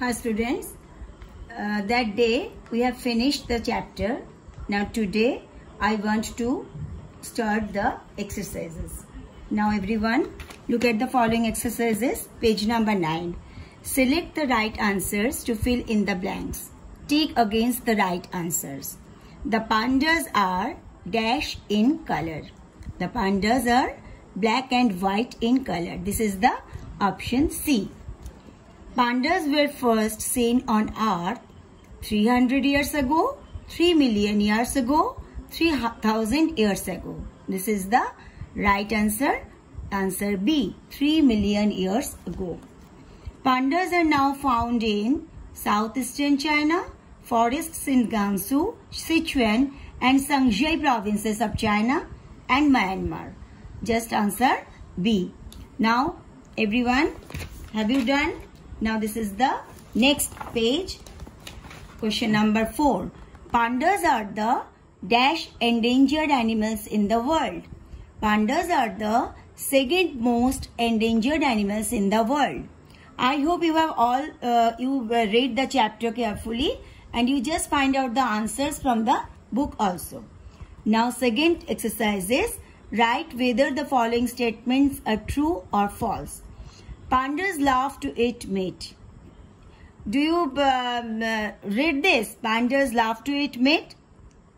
Hi students, uh, that day we have finished the chapter. Now today I want to start the exercises. Now everyone look at the following exercises, page number 9. Select the right answers to fill in the blanks. Tick against the right answers. The pandas are dash in color. The pandas are black and white in color. This is the option C. Pandas were first seen on earth 300 years ago, 3 million years ago, 3000 years ago. This is the right answer. Answer B, 3 million years ago. Pandas are now found in southeastern China, forests in Gansu, Sichuan and Shanxi provinces of China and Myanmar. Just answer B. Now everyone, have you done? Now this is the next page. Question number 4. Pandas are the dash endangered animals in the world. Pandas are the second most endangered animals in the world. I hope you have all, uh, you read the chapter carefully and you just find out the answers from the book also. Now second exercise is write whether the following statements are true or false. Pandas love to eat meat. Do you um, uh, read this? Pandas love to eat meat.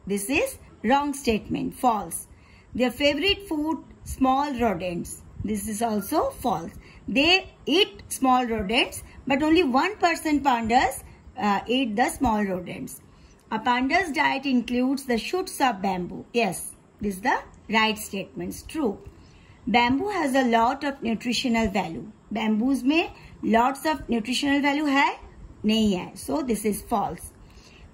This is wrong statement. False. Their favorite food, small rodents. This is also false. They eat small rodents, but only 1% pandas uh, eat the small rodents. A panda's diet includes the shoots of bamboo. Yes, this is the right statement. True Bamboo has a lot of nutritional value. Bamboos में lots of nutritional value है नहीं है so this is false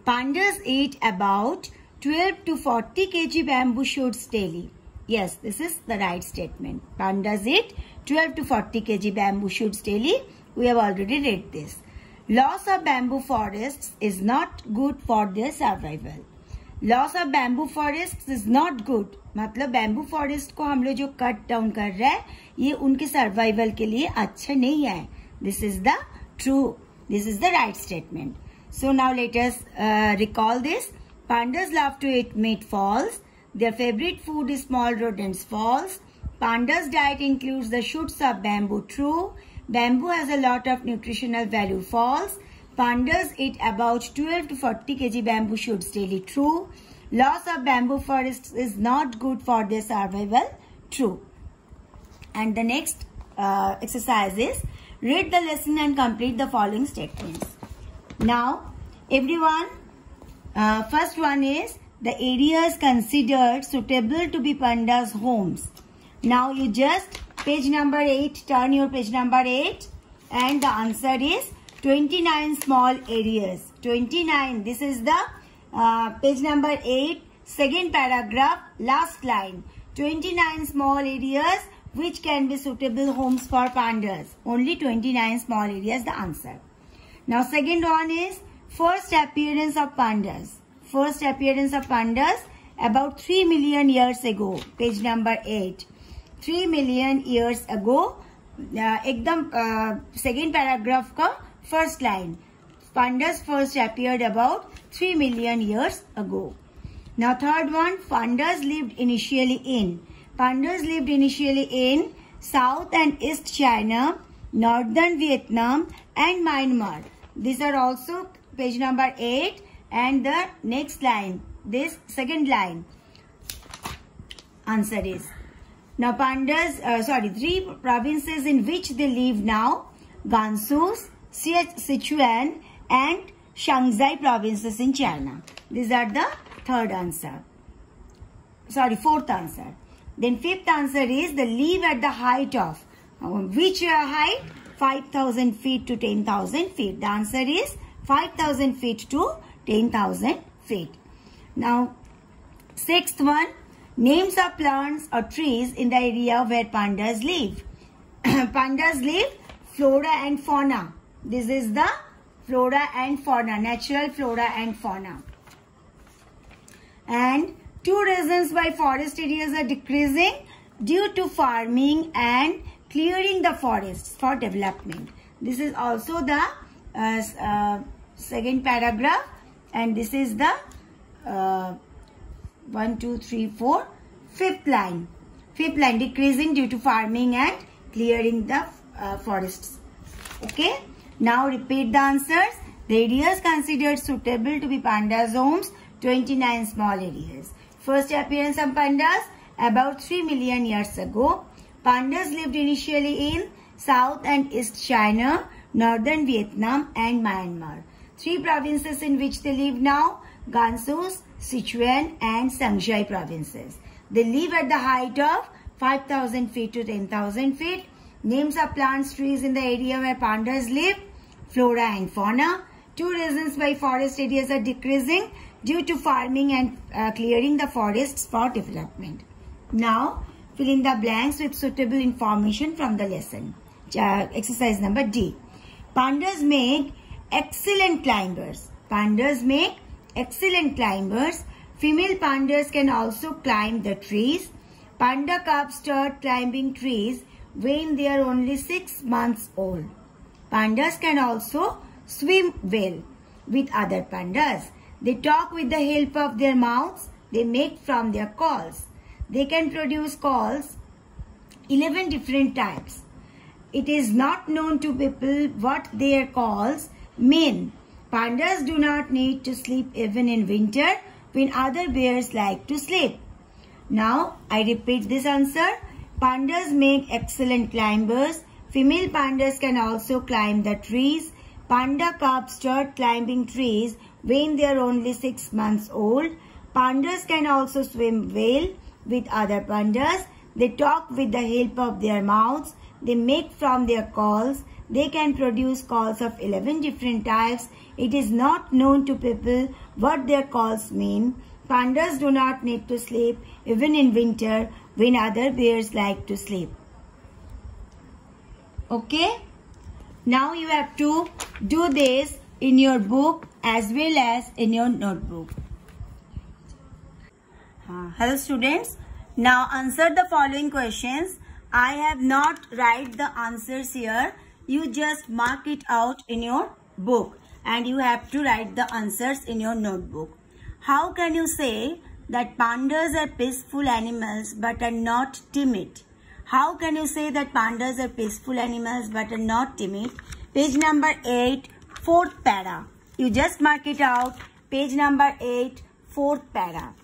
पांडर्स eat about 12 to 40 kg bamboo shoots daily. Yes, this is the right statement. Pandas eat 12 to 40 kg bamboo shoots daily. We have already read this. Loss of bamboo forests is not good for their survival. Loss of bamboo forest is not good मतलब bamboo forest को हम लोग जो cut down कर रहे हैं, ये उनके सर्वाइवल के लिए अच्छा नहीं है। This is the true this is the right statement so now latest recall this pandas love to eat meat false their favourite food is small rodent false pandas diet include the shoots of bamboo true bamboo has a lot of nutritional value false pandas eat about 12 to 40 kg bamboo shoots daily true Loss of bamboo forests is not good for their survival. True. And the next uh, exercise is read the lesson and complete the following statements. Now, everyone, uh, first one is the areas considered suitable to be pandas' homes. Now, you just page number 8, turn your page number 8 and the answer is 29 small areas. 29, this is the uh, page number 8, second paragraph, last line. 29 small areas which can be suitable homes for pandas. Only 29 small areas the answer. Now second one is first appearance of pandas. First appearance of pandas about 3 million years ago. Page number 8. 3 million years ago. Uh, एकदम uh, second paragraph का first line. Pandas first appeared about 3 million years ago. Now third one, pandas lived initially in. Pandas lived initially in South and East China, Northern Vietnam and Myanmar. These are also page number 8 and the next line, this second line. Answer is. Now pandas, uh, sorry, three provinces in which they live now, Gansu, Sichuan and Shanxi provinces in China. These are the third answer. Sorry, fourth answer. Then fifth answer is the live at the height of. Uh, which uh, height? 5000 feet to 10,000 feet. The answer is 5000 feet to 10,000 feet. Now, sixth one. Names of plants or trees in the area where pandas live. pandas live flora and fauna. This is the flora and fauna, natural flora and fauna. And two reasons why forest areas are decreasing due to farming and clearing the forests for development. This is also the uh, uh, second paragraph and this is the uh, one, two, three, four, fifth line. Fifth line decreasing due to farming and clearing the uh, forests. Okay. Now repeat the answers. The areas considered suitable to be pandas homes 29 small areas. First appearance of pandas about 3 million years ago. Pandas lived initially in South and East China, Northern Vietnam and Myanmar. Three provinces in which they live now, Gansu, Sichuan and Shanxi provinces. They live at the height of 5000 feet to 10,000 feet. Names of plants, trees in the area where pandas live, flora and fauna. Two reasons why forest areas are decreasing due to farming and uh, clearing the forests for development. Now, fill in the blanks with suitable information from the lesson. Uh, exercise number D. Pandas make excellent climbers. Pandas make excellent climbers. Female pandas can also climb the trees. Panda cubs start climbing trees when they are only 6 months old. Pandas can also swim well with other pandas. They talk with the help of their mouths. They make from their calls. They can produce calls 11 different types. It is not known to people what their calls mean. Pandas do not need to sleep even in winter when other bears like to sleep. Now, I repeat this answer. Pandas make excellent climbers. Female pandas can also climb the trees. Panda cubs start climbing trees when they are only 6 months old. Pandas can also swim well with other pandas. They talk with the help of their mouths. They make from their calls. They can produce calls of 11 different types. It is not known to people what their calls mean. Pandas do not need to sleep even in winter when other bears like to sleep. Okay? Now you have to do this in your book as well as in your notebook. Uh, hello students. Now answer the following questions. I have not write the answers here. You just mark it out in your book and you have to write the answers in your notebook. How can you say that pandas are peaceful animals but are not timid? How can you say that pandas are peaceful animals but are not timid? Page number 8, fourth para. You just mark it out. Page number 8, fourth para.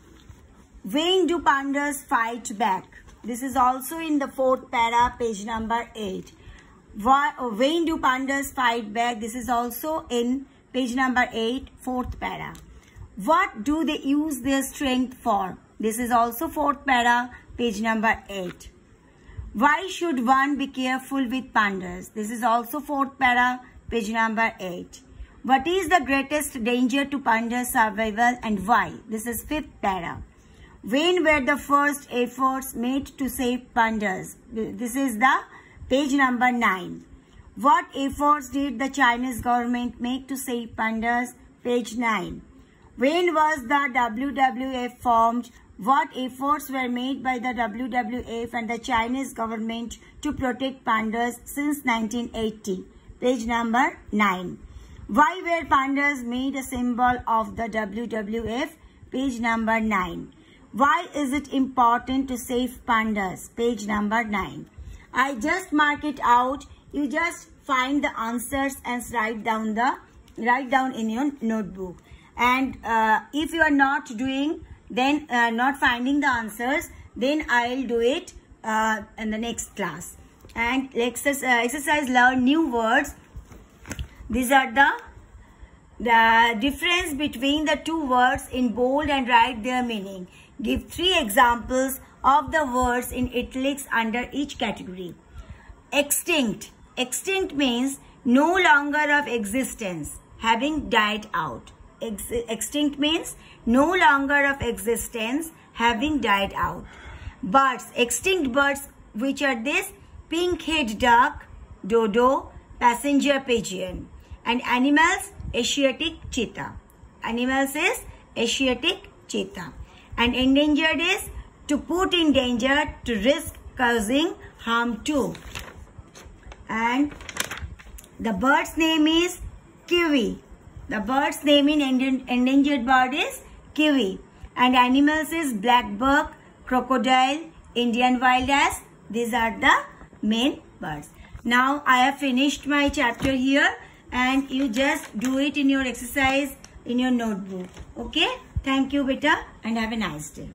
When do pandas fight back? This is also in the fourth para, page number 8. Uh, when do pandas fight back? This is also in page number 8, fourth para. What do they use their strength for? This is also fourth para, page number 8. Why should one be careful with pandas? This is also fourth para, page number 8. What is the greatest danger to pandas survival and why? This is fifth para. When were the first efforts made to save pandas? This is the page number 9. What efforts did the Chinese government make to save pandas? Page 9. When was the WWF formed? What efforts were made by the WWF and the Chinese government to protect pandas since 1980? Page number 9. Why were pandas made a symbol of the WWF? Page number 9. Why is it important to save pandas? Page number 9. I just mark it out. You just find the answers and write down the write down in your notebook. And uh, if you are not doing, then uh, not finding the answers, then I'll do it uh, in the next class. And exercise, uh, exercise learn new words. These are the the difference between the two words in bold and write their meaning. Give three examples of the words in italics under each category. Extinct. Extinct means no longer of existence, having died out. Ex extinct means no longer of existence, having died out. Birds. Extinct birds, which are this pink-head duck, dodo, passenger pigeon. And animals, Asiatic cheetah. Animals is Asiatic cheetah and endangered is to put in danger to risk causing harm to. And the bird's name is kiwi. The bird's name in endangered bird is kiwi. And animals is black buck, crocodile, Indian wild ass. These are the main birds. Now I have finished my chapter here and you just do it in your exercise in your notebook. Okay? Thank you beta and have a nice day.